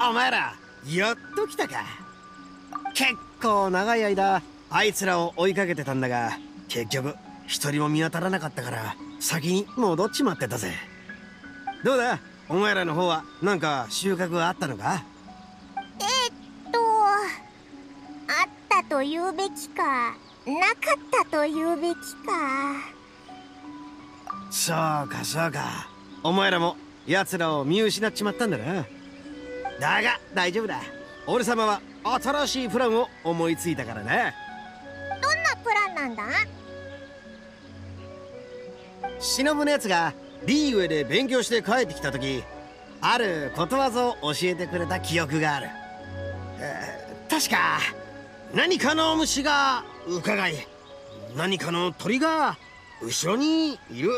お前らやっと来たか。結構長い間あいつらを追いかけてたんだが結局一人も見当たらなかったから先に戻っちまってたぜ。どうだ？お前らの方はなんか収穫はあったのか？えっとあったと言うべきかなかったと言うべきか。そうかそうか。お前らも奴らを見失っちまったんだなだが大丈夫だ。俺様は新しいプランを思いついたからなどんなプランなんだ？忍のやつがリーウェで勉強して帰ってきた時あることわざを教えてくれた記憶がある、えー、確か何かの虫が伺い何かの鳥が後ろにいる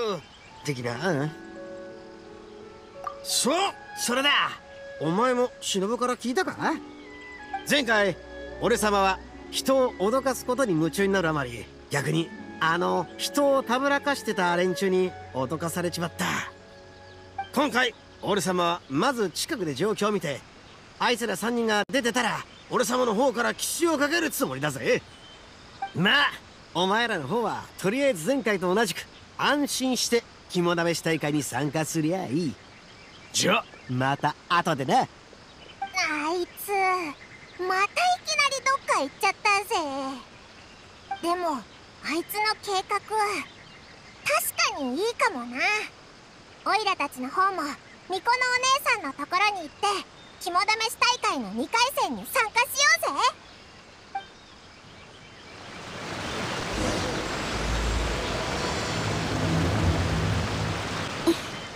的な、うん、そうそれだお前も忍から聞いたか？前回俺様は人を脅かすことに夢中になるあまり逆にあの人をたぶらかしてた連中に脅かされちまった。今回俺様はまず近くで状況を見てあいつら3人が出てたら俺様の方から奇襲をかけるつもりだぜ。まあお前らの方はとりあえず前回と同じく安心して肝試し大会に参加すりゃいい。じゃあまた後でなあいつまたいきなりどっか行っちゃったぜ。でもあいつの計画は確かにいいかもな。オイラたちの方も巫女のお姉さんのところに行って肝試し大会の2回戦に参加しよ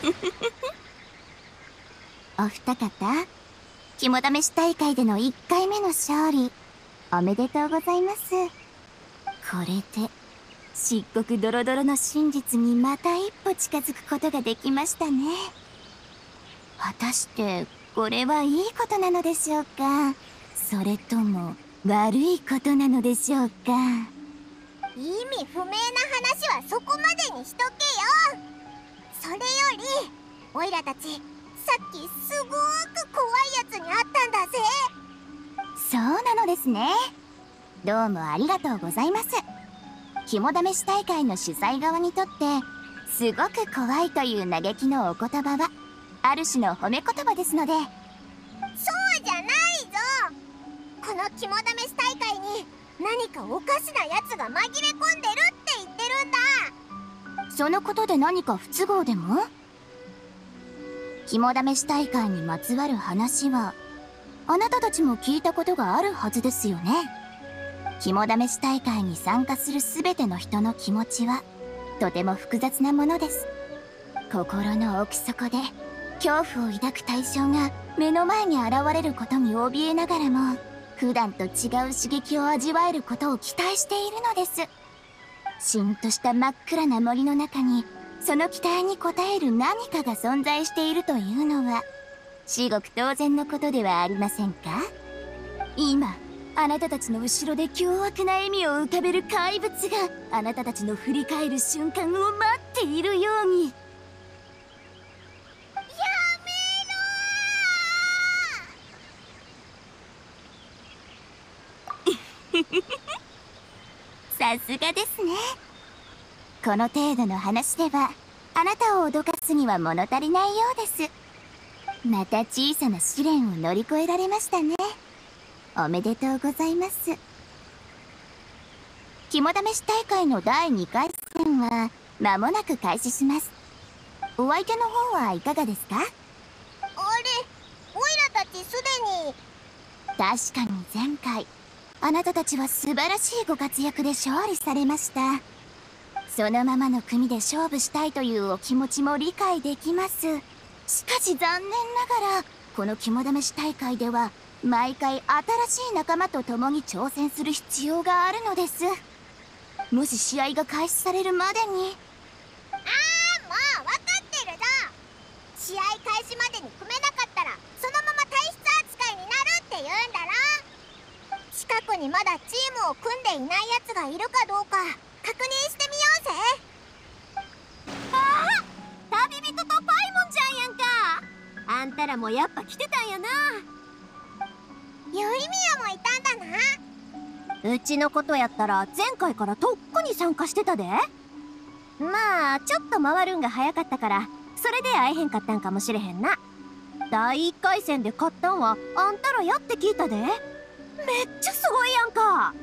うぜ お二方肝試し大会での1回目の勝利おめでとうございます。これで漆黒ドロドロの真実にまた一歩近づくことができましたね。果たしてこれはいいことなのでしょうか？それとも悪いことなのでしょうか？意味不明な話はそこまでにしとけよ。それよりオイラたちさっきすごーく怖いやつに会ったんだぜ。そうなのですね。どうもありがとうございます。肝試し大会の主催側にとってすごく怖いという嘆きのお言葉はある種の褒め言葉ですので。そうじゃないぞ。この肝試し大会に何かおかしなやつが紛れ込んでるって言ってるんだ。そのことで何か不都合でも？肝試し大会にまつわる話はあなたたちも聞いたことがあるはずですよね。肝試し大会に参加する全ての人の気持ちはとても複雑なものです。心の奥底で恐怖を抱く対象が目の前に現れることに怯えながらも普段と違う刺激を味わえることを期待しているのです。しんとした真っ暗な森の中にその期待に応える何かが存在しているというのは至極当然のことではありませんか？今あなたたちの後ろで凶悪な笑みを浮かべる怪物があなたたちの振り返る瞬間を待っているように。やめろ さすがですね。この程度の話ではあなたを脅かすには物足りないようです。また小さな試練を乗り越えられましたね。おめでとうございます。肝試し大会の第2回戦は間もなく開始します。お相手の方はいかがですか？あれオイラたちすでに。確かに前回あなたたちは素晴らしいご活躍で勝利されましたそのままの組で勝負したいというお気持ちも理解できます。しかし残念ながらこの肝試し大会では毎回新しい仲間と共に挑戦する必要があるのです。もし試合が開始されるまでに。ああもう分かってるぞ。試合開始までに組めなかったらそのまま体質扱いになるって言うんだろ。近くにまだチームを組んでいないやつがいるかどうか確認してたらもやっぱ来てたんやな。よりみやもいたんだな。うちのことやったら前回からとっくに参加してたで。まあちょっと回るんが早かったからそれで会えへんかったんかもしれへんな。第1回戦で勝ったんはあんたらやって聞いたで。めっちゃすごいやんか。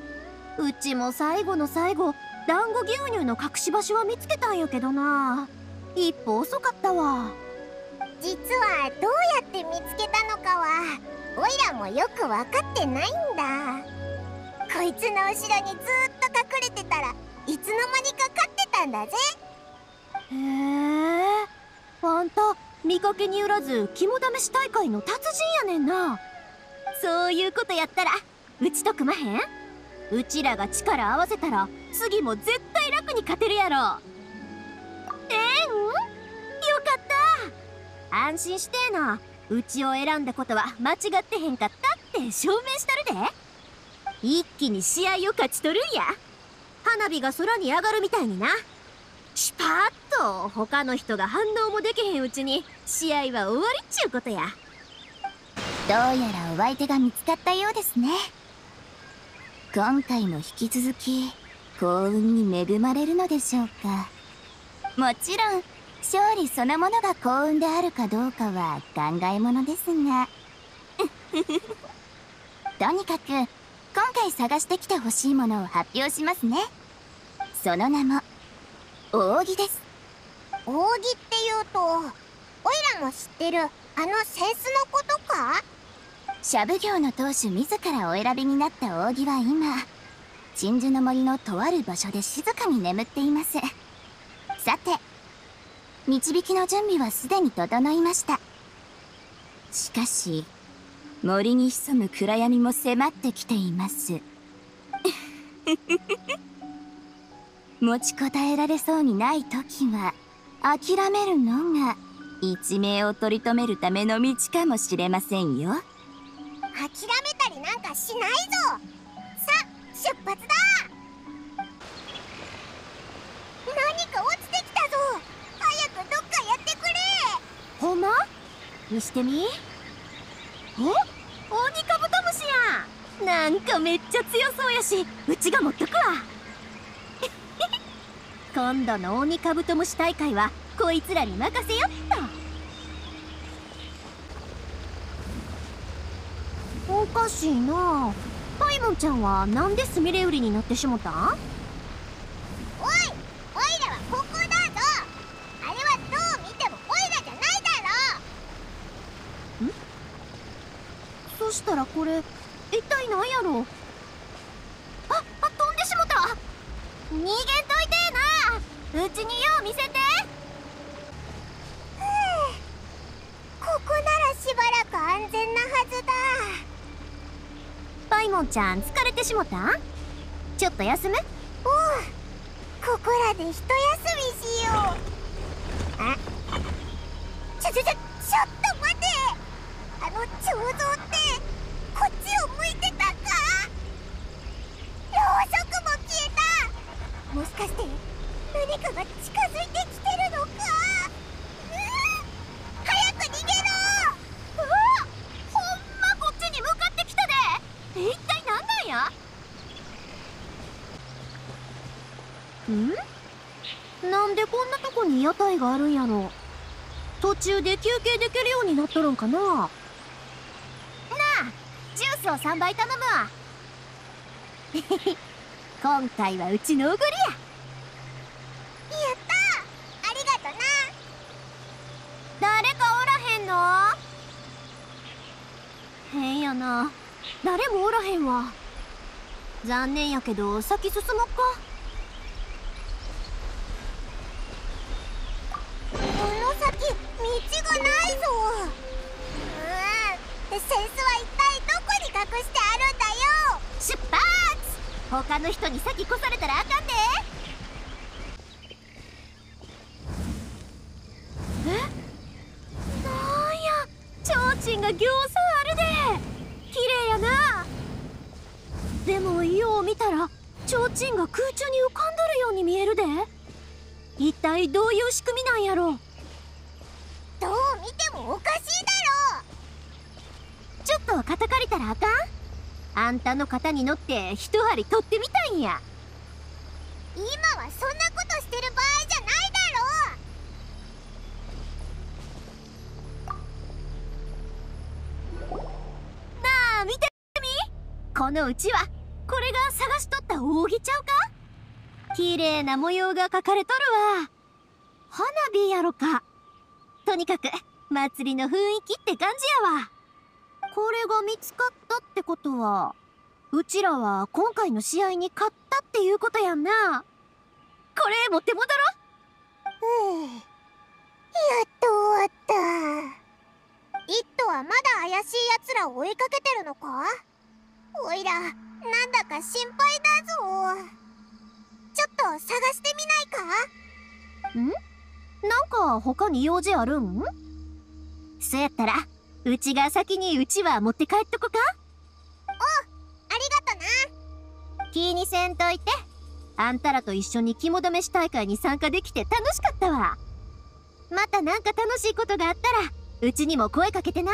うちも最後の最後団子牛乳の隠し場所は見つけたんやけどな。一歩遅かったわ実はどうやって見つけたのかはオイラもよく分かってないんだ。こいつの後ろにずっと隠れてたらいつの間にか勝ってたんだぜ。へえあんた見かけによらず肝試し大会の達人やねんな。そういうことやったらうちと組まへん？うちらが力合わせたら次も絶対楽に勝てるやろ。えん？よかった。安心してえなうちを選んだことは間違ってへんかったって証明したるで。一気に試合を勝ち取るんや。花火が空に上がるみたいにな。シュパッと他の人が反応もできへんうちに試合は終わりっちゅうことや。どうやらお相手が見つかったようですね。今回も引き続き幸運に恵まれるのでしょうか。もちろん。勝利そのものが幸運であるかどうかは考えものですが。とにかく今回探してきてほしいものを発表しますね。その名も扇です。扇っていうとオイラも知ってるあのセンスのことか？シャブ業の当主自らお選びになった扇は今鎮守の森のとある場所で静かに眠っています。さて導きの準備はすでに整いました。しかし森に潜む暗闇も迫ってきています。持ちこたえられそうにない時は諦めるのが一命を取り留めるための道かもしれませんよ。諦めたりなんかしないぞ。さ出発だ何か落ちてきたぞ早くどっかやってくれほんま見してみ？お？オニカブトムシや！なんかめっちゃ強そうやしうちが持っとくわ。今度のオニカブトムシ大会はこいつらに任せよっと。おかしいな。パイモンちゃんはなんでスミレ売りになってしもたんおいオイラはここだぞあれはどう見てもオイラじゃないだろそしたらこれ一体何やろ？ああ飛んでしもた。逃げんといてえな。うちによう見せて。ここならしばらく安全なはずだ。パイモンちゃん疲れてしもた？んちょっと休む？おう。ここらで一休みしよう。あ。ちょちょちょちょっと待て。あの彫像ってこっちを向いてたかろうそくも消えたもしかして何かが近づいてきてるのかうわ早く逃げろうわほんまこっちに向かってきたでえ一体何なんやんなんでこんなとこに屋台があるんやろ。途中で休憩できるようになっとるんかな。なあジュースを3杯頼むわ。今回はうちのおごりや。やったありがとな。誰かおらへんの？変やな。誰もおらへんわ。残念やけど先進もっかこの先道がないぞうーんセンスは一体どこに隠してあるんだよ出発他の人に先越されたらあかんでえなんやちょうちんがぎょうさんあるで。綺麗やな。でもよう見たらちょうちんが空中に浮かんどるように見えるで。一体どういう仕組みなんやろ。どう見てもおかしいだろ。ちょっと肩借りたらあかん。あんたの肩に乗って一針取ってみたんや。今はそんなことしてる場合じゃあ見てみ。このうちは。これが探しとった扇ちゃうか？綺麗な模様が描かれとるわ。花火やろか。とにかく祭りの雰囲気って感じやわ。これが見つかったってことはうちらは今回の試合に勝ったっていうことやんな。これ持って戻ろう。うん。やっと終わったイットはまだ怪しい奴らを追いかけてるのか？おいらなんだか心配だぞ。ちょっと探してみないか？ん？なんか他に用事あるん？そやったらうちが先にうちわ持って帰っとこか？ありがとな。気にせんといて。あんたらと一緒に肝試し大会に参加できて楽しかったわ。またなんか楽しいことがあったらうちにも声かけてな。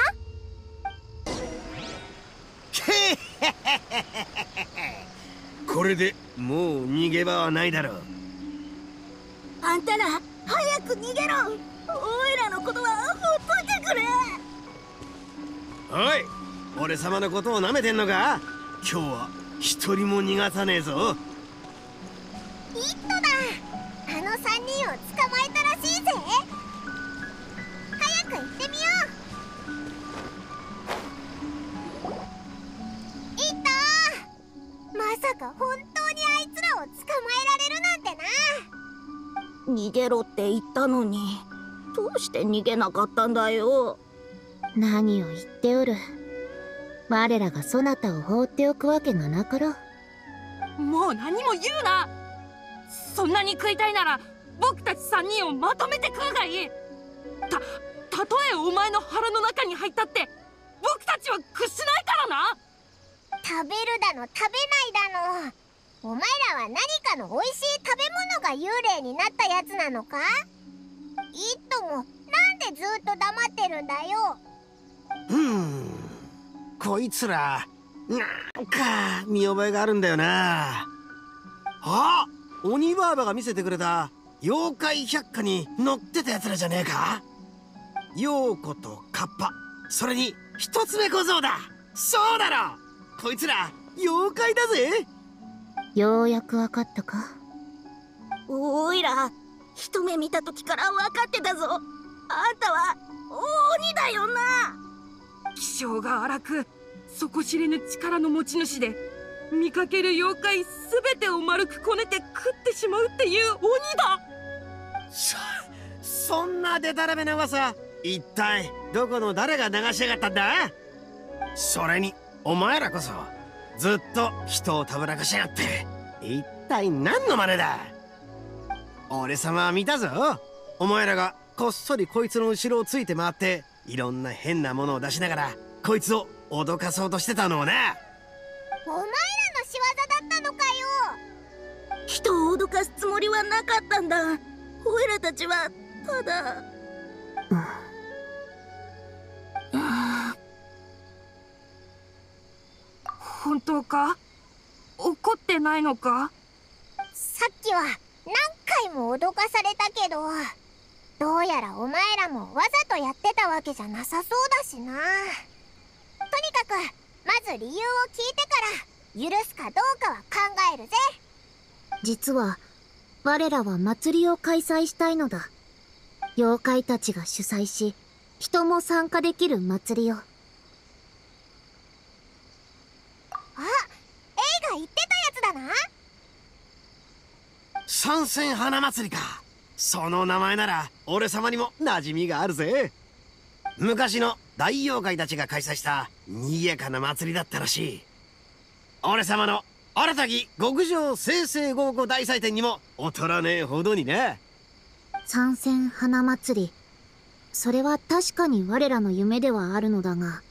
これでもう逃げ場はないだろう。あんたら早く逃げろ。おいらのことはほっといてくれ。おい俺様のことを舐めてんのか？今日は一人も逃がさねえぞ。イットだ。あの3人を捕まえたらしいぜ。早く行ってみようイットまさか本当にあいつらを捕まえられるなんてな逃げろって言ったのに。どうして逃げなかったんだよ。何を言っておる。我らがそなたを放っておくわけがなかろう。もう何も言うな。そんなに食いたいなら僕たち3人をまとめて食うがいい。たたとえお前の腹の中に入ったって僕たちは屈しないからな。食べるだの食べないだの。お前らは何かの美味しい食べ物が幽霊になったやつなのか？イットもなんでずっと黙ってるんだよ？うんこいつらなんか見覚えがあるんだよな。あ鬼バーバが見せてくれた妖怪百科に載ってたやつらじゃねえか？陽子とカッパそれに一つ目小僧だ。そうだろこいつら妖怪だぜ。ようやくわかったか。おいら一目見た時から分かってたぞ。あんたは鬼だよな。気性が荒く底知れぬ力の持ち主で見かける妖怪すべてを丸くこねて食ってしまうっていう鬼だ。そそんなデタラメな噂一体どこの誰が流しやがったんだ？それにお前らこそずっと人をたぶらかしやがって。一体何の真似だ？俺様は見たぞ。お前らがこっそりこいつの後ろをついて回っていろんな変なものを出しながらこいつを脅かそうとしてたのをな。お前らの仕業だったのかよ。人を脅かすつもりはなかったんだ。おいらたちはただ本当か？怒ってないのか？さっきは何回も脅かされたけどどうやらお前らもわざとやってたわけじゃなさそうだしな。とにかくまず理由を聞いてから許すかどうかは考えるぜ。実は我らは祭りを開催したいのだ。妖怪たちが主催し人も参加できる祭りをあエイが言ってたやつだな。参戦花祭りか。その名前なら俺様にも馴染みがあるぜ。昔の大妖怪たちが開催した賑やかな祭りだったらしい。俺様の新たき極上生成合コ大祭典にも劣らねえほどにな参戦花祭り。それは確かに我らの夢ではあるのだが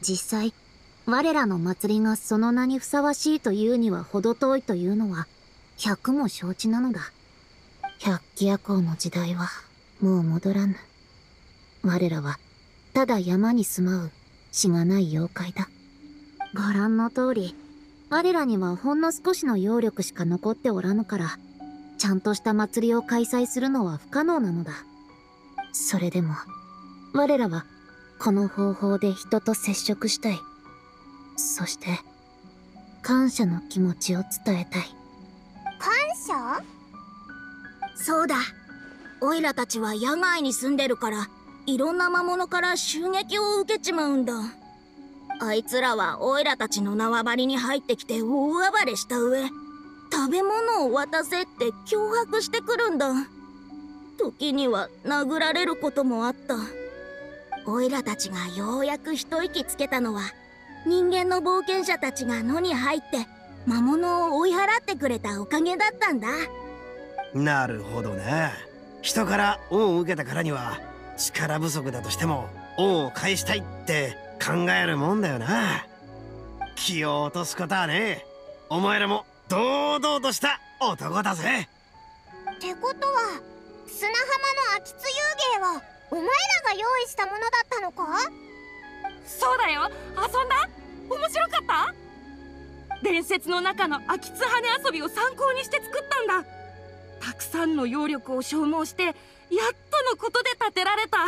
実際我らの祭りがその名にふさわしいというには程遠いというのは百も承知なのだ百鬼夜行の時代はもう戻らぬ我らはただ山に住まうしがない妖怪だご覧の通り、我らにはほんの少しの揚力しか残っておらぬから、ちゃんとした祭りを開催するのは不可能なのだ。それでも、我らは、この方法で人と接触したい。そして、感謝の気持ちを伝えたい。感謝？そうだ。オイラたちは野外に住んでるからいろんな魔物から襲撃を受けちまうんだ。あいつらはオイラたちの縄張りに入ってきて大暴れした上食べ物を渡せって脅迫してくるんだ。時には殴られることもあった。オイラたちがようやく一息つけたのは人間の冒険者たちが野に入って魔物を追い払ってくれたおかげだったんだ。なるほどね。人から恩を受けたからには力不足だとしても恩を返したいって考えるもんだよな。気を落とすことはねお前らも堂々とした男だぜ。ってことは砂浜の秋津遊芸はお前らが用意したものだったのか？そうだよ。遊んだ？面白かった？伝説の中の秋津羽遊びを参考にして作ったんだ。たくさんの揚力を消耗してやっとのことで建てられた。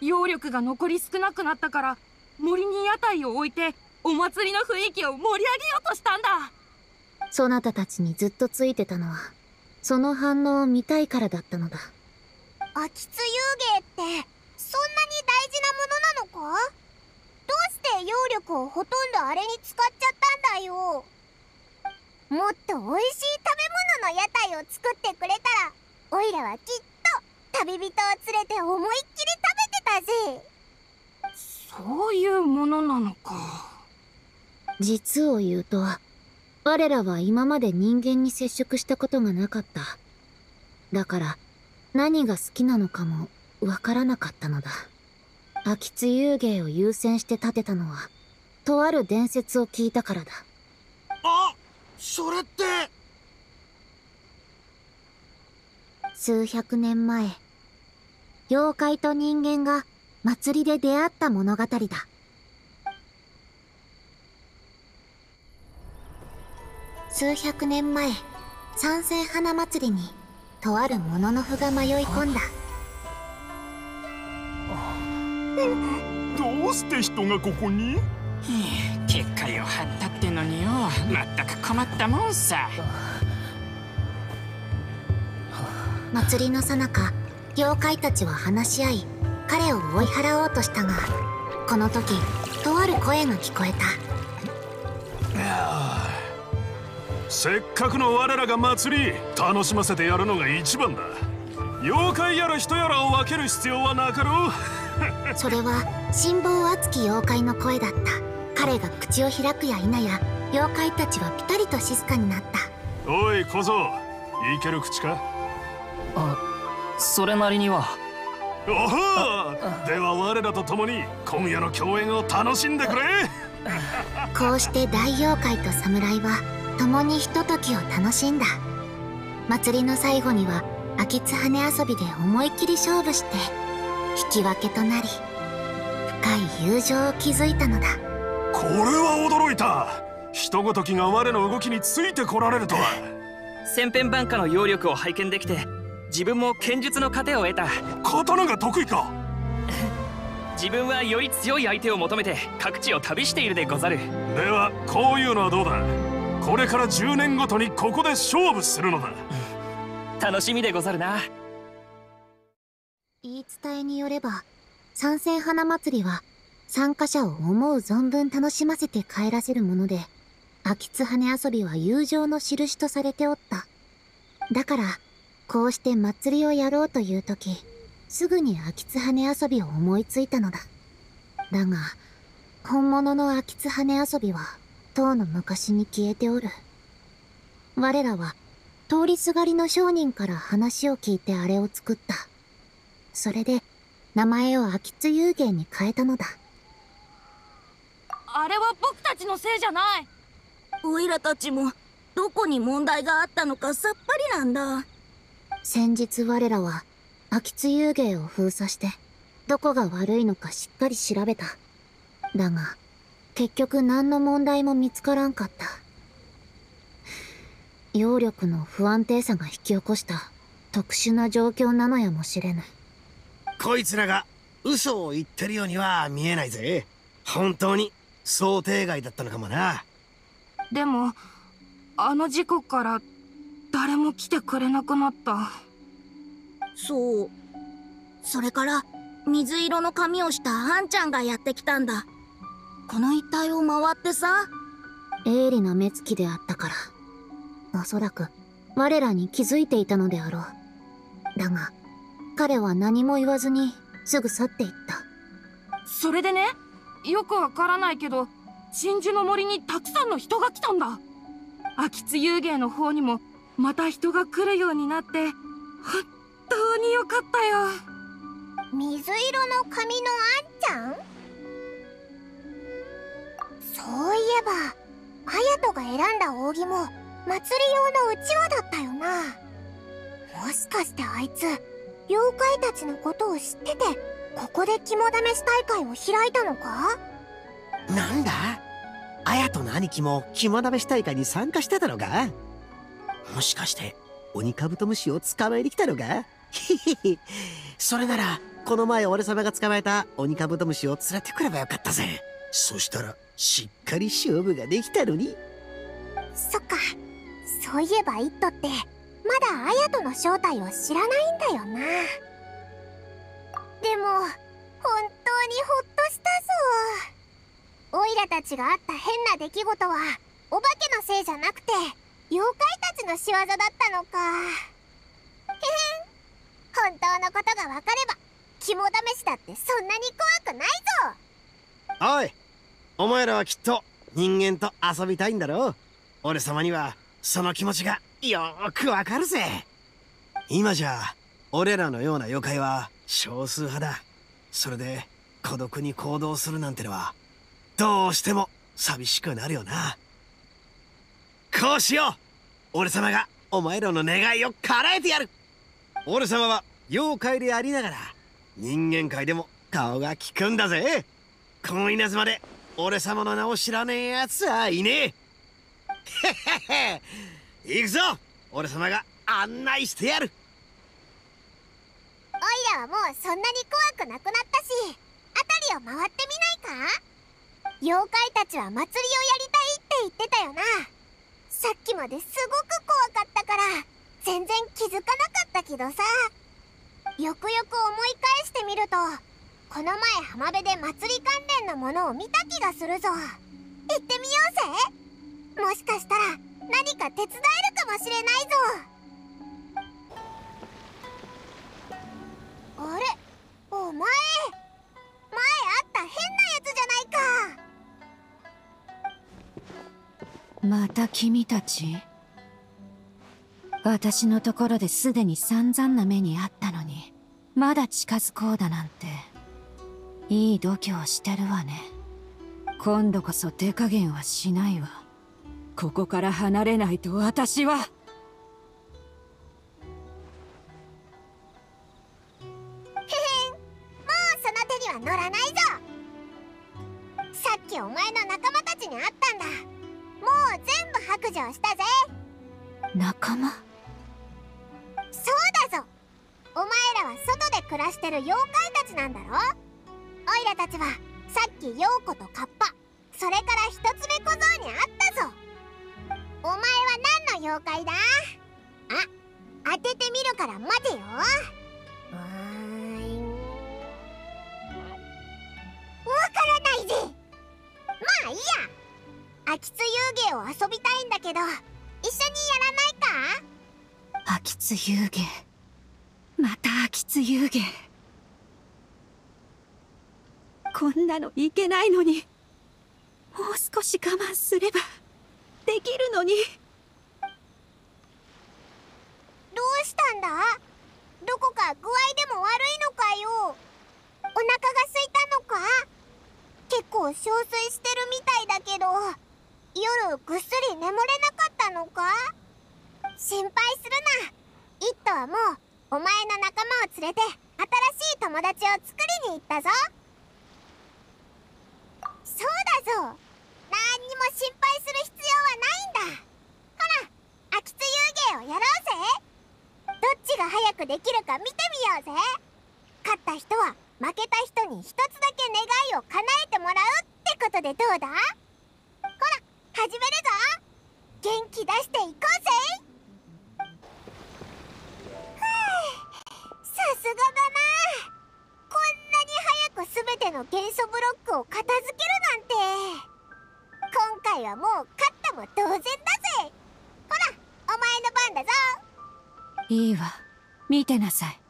揚力が残り少なくなったから森に屋台を置いてお祭りの雰囲気を盛り上げようとしたんだ。そなたたちにずっとついてたのは、その反応を見たいからだったのだ。秋津遊芸ってそんなに大事なものなのか？して揚力をほとんどあれに使っちゃったんだよもっと美味しい食べ物の屋台を作ってくれたらおいらはきっと旅人を連れて思いっきり食べてたぜそういうものなのか実を言うと、我らは今まで人間に接触したことがなかった。だから、何が好きなのかもわからなかったのだ。秋津遊芸を優先して建てたのは、とある伝説を聞いたからだ。あそれって数百年前、妖怪と人間が祭りで出会った物語だ。数百年前、三千花祭りに、とあるものの符が迷い込んだ。どうして人がここに？結界を張ったってのによ。まったく困ったもんさ。祭りの最中、妖怪たちは話し合い、彼を追い払おうとしたが、この時、とある声が聞こえた。せっかくの我らが祭り楽しませてやるのが一番だ。妖怪やら人やらを分ける必要はなかろうそれは辛抱熱き妖怪の声だった。彼が口を開くや否や妖怪たちはピタリと静かになった。おい小僧。いける口か？あそれなりには。おほでは我らと共に今夜の共演を楽しんでくれ。こうして大妖怪と侍は共にひとときを楽しんだ。祭りの最後には秋津羽遊びで思いっきり勝負して引き分けとなり深い友情を築いたのだ。これは驚いた。人ごときが我の動きについてこられるとは。千変万化の揚力を拝見できて自分も剣術の糧を得た。刀が得意か。自分はより強い相手を求めて各地を旅しているでござる。ではこういうのはどうだ。これから10年ごとにここで勝負するのだ。楽しみでござるな言い伝えによれば三千花祭りは参加者を思う存分楽しませて帰らせるもので秋津羽遊びは友情の印とされておった。だからこうして祭りをやろうという時すぐに秋津羽遊びを思いついたのだ。だが本物の秋津羽遊びはとうの昔に消えておる。我らは通りすがりの商人から話を聞いてあれを作った。それで名前を秋津遊芸に変えたのだ。あれは僕たちのせいじゃない。オイラたちもどこに問題があったのかさっぱりなんだ。先日我らは秋津遊芸を封鎖してどこが悪いのかしっかり調べた。だが結局何の問題も見つからんかった。揚力の不安定さが引き起こした特殊な状況なのやもしれぬこいつらが嘘を言ってるようには見えないぜ。本当に想定外だったのかもな。でもあの事故から誰も来てくれなくなった。そう。それから水色の髪をしたあんちゃんがやってきたんだ。この一帯を回ってさ。鋭利な目つきであったから。おそらく我らに気づいていたのであろう。だが彼は何も言わずにすぐ去っていった。それでねよくわからないけど真珠の森にたくさんの人が来たんだ。秋津遊芸の方にもまた人が来るようになって本当によかったよ。水色の髪のあんちゃん？そういえば隼人が選んだ扇も祭り用のうちわだったよな。もしかしてあいつ妖怪たちのことを知っててここで肝試し大会を開いたのか？なんだ？綾との兄貴も肝試し大会に参加してたのか？もしかして鬼カブトムシを捕まえに来たのか？それならこの前俺様が捕まえた鬼カブトムシを連れてくればよかったぜ。そしたらしっかり勝負ができたのに。そっか。そういえば「イット!」ってまだアヤトの正体を知らないんだよな。でも本当にほっとしたぞ。オイラたちがあった変な出来事はお化けのせいじゃなくて妖怪たちの仕業だったのか。へへん。本当のことがわかれば肝試しだってそんなに怖くないぞ。おいお前らはきっと人間と遊びたいんだろう。俺様にはその気持ちが。よーくわかるぜ。今じゃ俺らのような妖怪は少数派だ。それで孤独に行動するなんてのはどうしても寂しくなるよな。こうしよう。俺様がお前らの願いを叶えてやる。俺様は妖怪でありながら人間界でも顔が利くんだぜ。この稲妻で俺様の名を知らねえ奴はいねえ。へへへ。行くぞ。俺様が案内してやる。オイラはもうそんなに怖くなくなったし辺りを回ってみないか？妖怪たちは祭りをやりたいって言ってたよな。さっきまですごく怖かったから全然気づかなかったけどさ。よくよく思い返してみるとこの前浜辺で祭り関連のものを見た気がするぞ。行ってみようぜ。もしかしたら何か手伝えるかもしれないぞ。あれ？お前？前会った変なやつじゃないか。また君たち？私のところですでに散々な目にあったのにまだ近づこうだなんて。いい度胸してるわね。今度こそ手加減はしないわ。ここから離れないと私は。やらないか？秋津遊芸また秋津遊芸こんなのいけないのに。もう少し我慢すればできるのに。どうしたんだ？どこか具合でも悪いのかよ？お腹が空いたのか？結構憔悴してるみたいだけど夜ぐっすり眠れなかったのか？心配するな。イットはもうお前の仲間を連れて新しい友達を作りに行ったぞ。そうだぞ。何にも心配する必要はないんだ。ほら秋津遊芸をやろうぜ。どっちが早くできるか見てみようぜ。勝った人は負けた人に一つだけ願いを叶えてもらうってことでどうだ？ほら始めるぞ。元気出していこうぜ。さすがだな。こんなに早く全ての元素ブロックを片付けるなんて。今回はもう勝ったも同然だぜ。ほらお前の番だぞ。いいわ。見てなさい。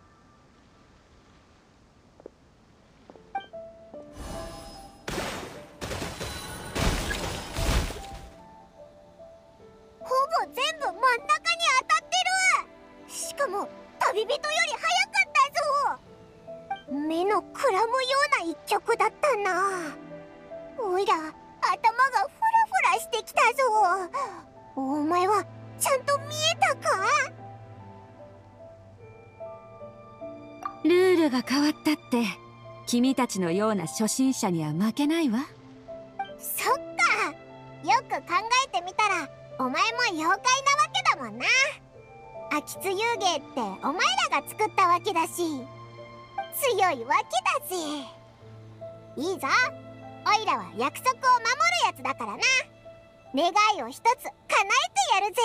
旅人より早かったぞ。目のくらむような一曲だったな。おいら頭がフラフラしてきたぞ。お前はちゃんと見えたか？ルールが変わったって君たちのような初心者には負けないわ。そっか。よく考えてみたらお前も妖怪なわけだもんな秋津遊芸ってお前らが作ったわけだし強いわけだぜ。いいぞ。おいらは約束を守るやつだからな。願いを一つ叶えてやるぜ。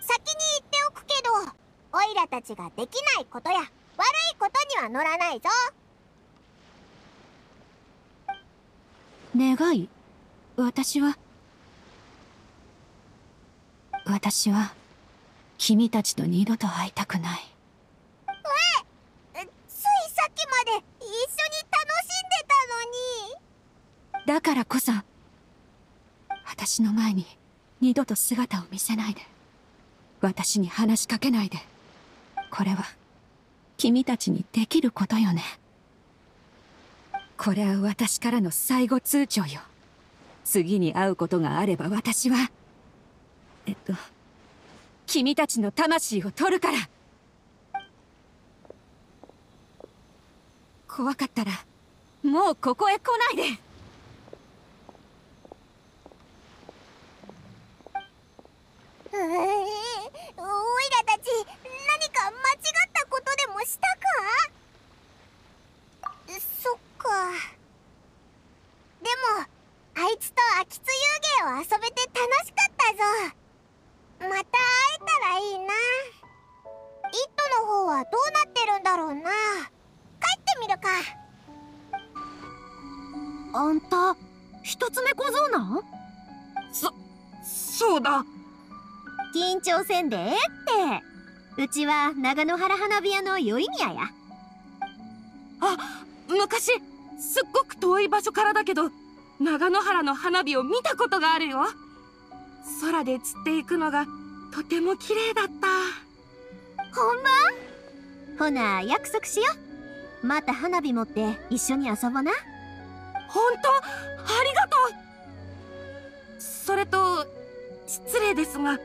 先に言っておくけどおいらたちができないことや悪いことには乗らないぞ。願い？私は？私は？君たちと二度と会いたくない。えついさっきまで一緒に楽しんでたのに。だからこそ私の前に二度と姿を見せないで。私に話しかけないで。これは君たちにできることよね。これは私からの最後通帳よ。次に会うことがあれば私はえっと君たちの魂を取るから。怖かったらもうここへ来ないで。うーんおいらたち何か間違ったことでもしたか？そっか。でもあいつと秋津遊芸を遊べて楽しかったぞ。また会えたらいいな「イット!」の方はどうなってるんだろうな。帰ってみるか。あんた一つ目小僧なん？そそうだ。緊張せんでええって。うちは長野原花火屋の宵宮や。あ昔すっごく遠い場所からだけど長野原の花火を見たことがあるよ空で散っていくのがとても綺麗だった。ほんま？ほな約束しよう。また花火持って一緒に遊ぼな。本当？ありがとう。それと失礼ですが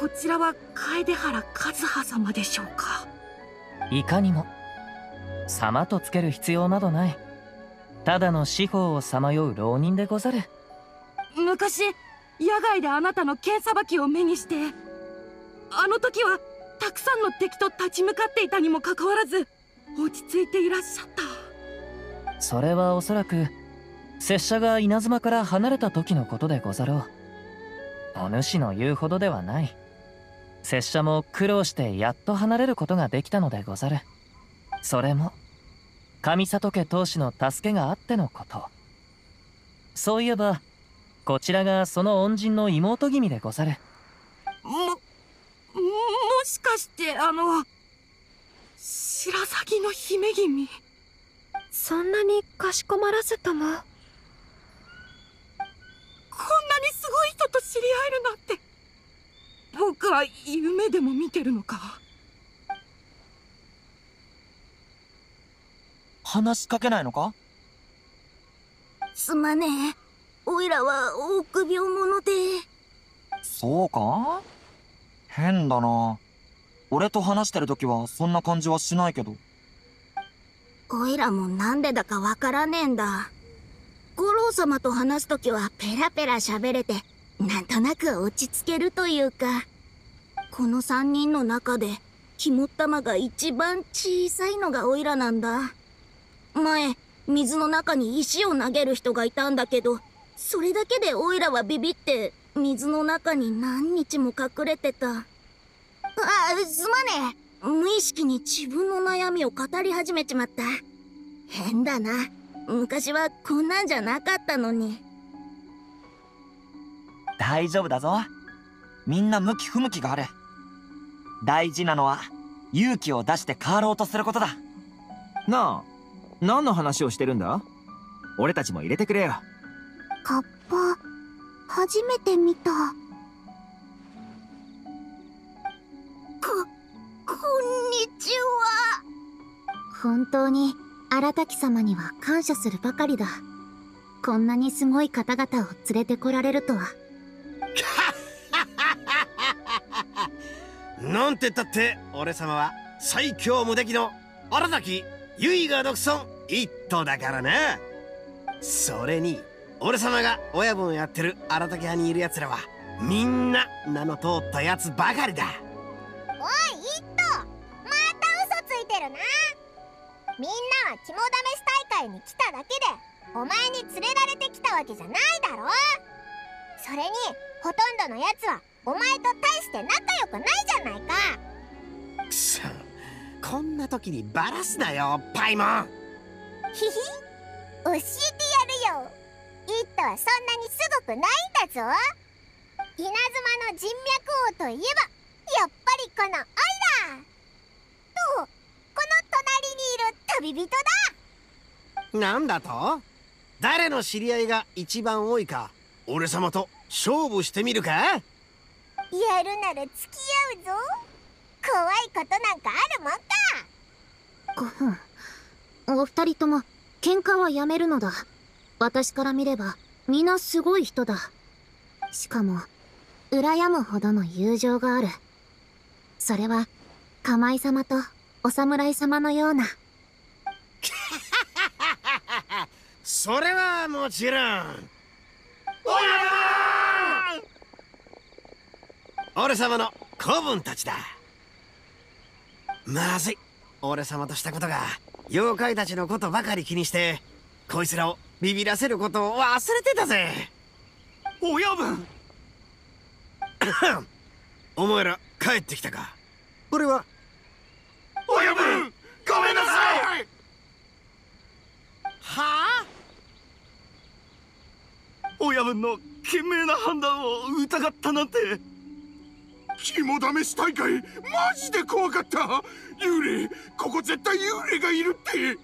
こちらは楓原和葉様でしょうか？いかにも様とつける必要などない。ただの司法をさまよう浪人でござる。昔野外であなたの剣さばきを目にしてあの時はたくさんの敵と立ち向かっていたにもかかわらず落ち着いていらっしゃった。それはおそらく拙者が稲妻から離れた時のことでござろう。お主の言うほどではない。拙者も苦労してやっと離れることができたのでござる。それも上里家当主の助けがあってのこと。そういえばこちらがその恩人の妹君でござる。ももしかしてあの白鷺の姫君？そんなにかしこまらずとも？こんなにすごい人と知り合えるなんて僕は夢でも見てるのか？話しかけないのか？すまねえおいらは臆病者で。そうか？変だな。俺と話してる時はそんな感じはしないけど。おいらもなんでだかわからねえんだ。五郎様と話す時はペラペラ喋れてなんとなく落ち着けるというか。この三人の中で肝っ玉が一番小さいのがオイラなんだ。前水の中に石を投げる人がいたんだけどそれだけでオイラはビビって水の中に何日も隠れてた。あすまねえ。無意識に自分の悩みを語り始めちまった。変だな。昔はこんなんじゃなかったのに。大丈夫だぞ。みんな向き不向きがある。大事なのは勇気を出して変わろうとすることだ。なあ何の話をしてるんだ？俺たちも入れてくれよカッパ初めて見た。ここんにちは。本当に荒滝様には感謝するばかりだ。こんなにすごい方々を連れてこられるとは。なんてったって俺様は最強無敵の荒滝結が独尊一頭だからな。それに俺様が親分やってる荒滝派にいる奴らはみんな名の通ったやつばかりだ。おい一頭また嘘ついてるな。みんなは肝試し大会に来ただけでお前に連れられてきたわけじゃないだろ。それにほとんどのやつはお前と大して仲良くないじゃないか。くそ。こんな時にバラすなよパイモンひひ教えてはそんなにすごくないんだぞ。稲妻の人脈王といえばやっぱりこのオイラとこの隣にいる旅人だ。なんだと？誰の知り合いが一番多いか俺様と勝負してみるか？やるなら付き合うぞ。怖いことなんかあるもんか。5分お二人とも喧嘩はやめるのだ。私から見れば皆すごい人だ。しかも羨むほどの友情がある。それは釜井様とお侍様のような。それはもちろん。俺様の子分たちだ。まずい。俺様としたことが妖怪たちのことばかり気にしてこいつらをビビらせることを忘れてたぜ。親分。お前ら帰ってきたか。これは。親分ごめんなさい。はあ？親分の賢明な判断を疑ったなんて。肝試し大会マジで怖かった。幽霊ここ絶対幽霊がいるって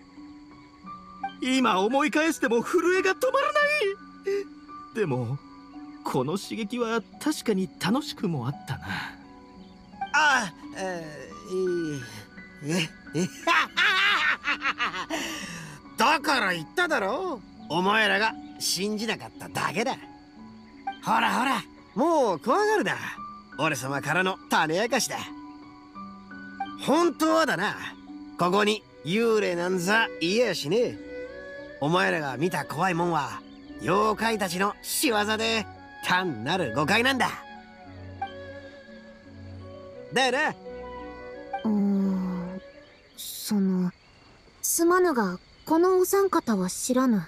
今思い返しても震えが止まらない。でもこの刺激は確かに楽しくもあったな。あえー、ええ だから言っただろ。お前らが信じなかっただけだ。ほらほらもう怖がるな。俺様からの種明かしだ。本当はだな。ここに幽霊なんざいやしねえ。お前らが見た怖いもんは妖怪たちの仕業で単なる誤解なんだ。だよな。うーんそのすまぬがこのお三方は知らぬ。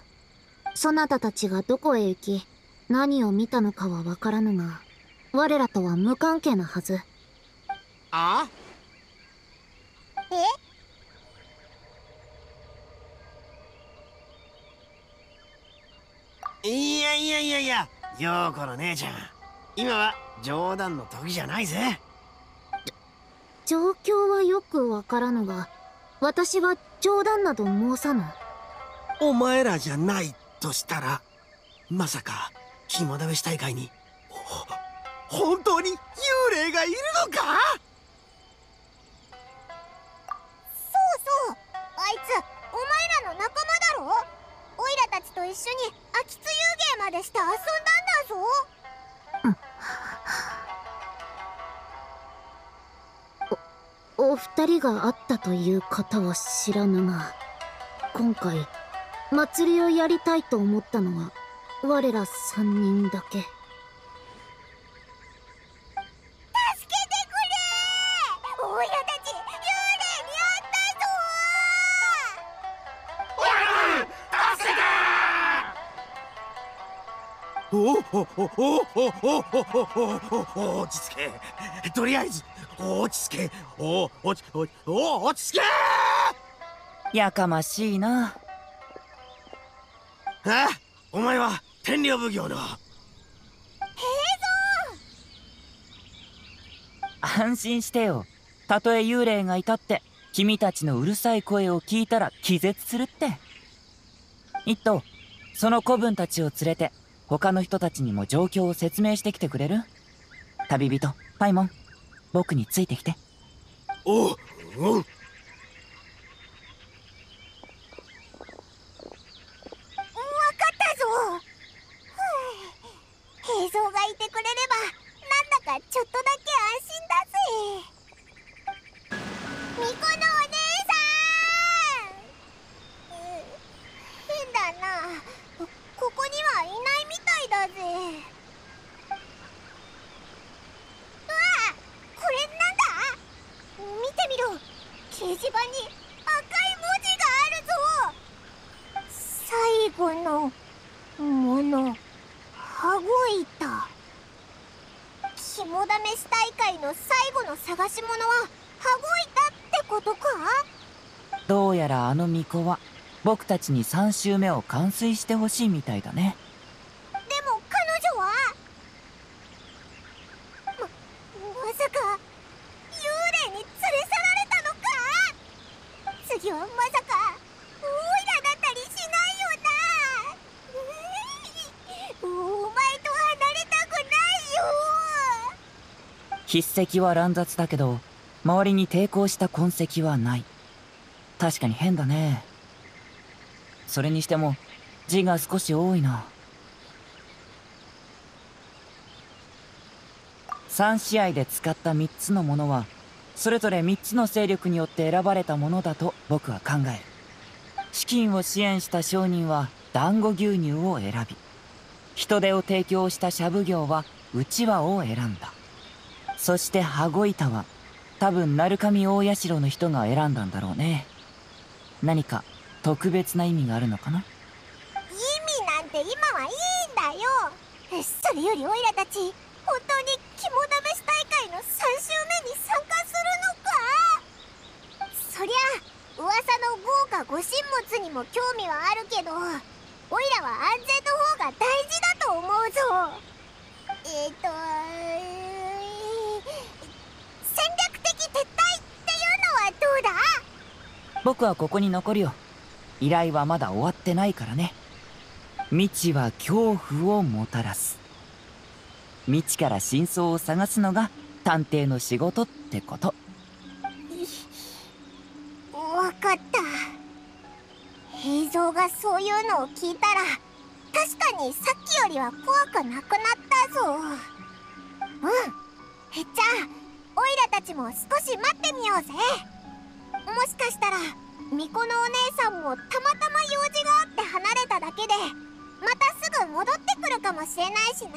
そなたたちがどこへ行き何を見たのかはわからぬが我らとは無関係なはず。あえ？いやいやいやいや陽子の姉ちゃん。今は冗談の時じゃないぜ。状況はよくわからぬが私は冗談など申さぬ。お前らじゃないとしたらまさか肝試し大会にほ本当に幽霊がいるのか？そうそうあいつお前らの仲間だろ？ちと一緒に秋津遊芸までして遊んだんだぞ。お二人が会ったという方は知らぬが今回祭りをやりたいと思ったのは我ら三人だけ。おおおおおおお落ち着けとりあえず落ち着けお落ち落ちお落ち着けやかましいなあお前は天領奉行の安心してよたとえ幽霊がいたって君たちのうるさい声を聞いたら気絶するって一頭その子分たちを連れて他の人たちにも状況を説明してきてくれる？旅人パイモン僕についてきて。おううんかったぞふう映像がいてくれればなんだかちょっとだけ安心だぜミコのお姉さんう変だなここにはいないみたいだぜうわこれなんだ見てみろ掲示板に赤い文字があるぞ最後のもの羽子板。肝試し大会の最後の探し物は羽子板ってことか？どうやらあの巫女は僕たちに3周目を完遂してほしいみたいだねでも彼女はままさか幽霊に連れ去られたのか次はまさかオイラだったりしないよなううお前と離れたくないよ筆跡は乱雑だけど周りに抵抗した痕跡はない。確かに変だね。それにしても字が少し多いな。3試合で使った3つのものはそれぞれ3つの勢力によって選ばれたものだと僕は考える。資金を支援した商人は団子牛乳を選び人手を提供したシャブ業はうちわを選んだ。そして羽子板は多分鳴神大社の人が選んだんだろうね。何か特別な意味があるのかな？意味なんて今はいいんだよ。それよりオイラたち本当に肝試し大会の3週目に参加するのか？そりゃ噂の豪華ご神物にも興味はあるけどオイラは安全の方が大事だと思うぞ。えっ、と戦略的撤退っていうのはどうだ僕はここに残るよ。依頼はまだ終わってないからね。未知は恐怖をもたらす。未知から真相を探すのが探偵の仕事ってこと。わかった。映像がそういうのを聞いたら確かにさっきよりは怖くなくなったぞ。うん。じゃあオイラたちも少し待ってみようぜ。もしかしたら巫女のお姉さんもたまたま用事があって離れただけでまたすぐ戻ってくるかもしれないしな。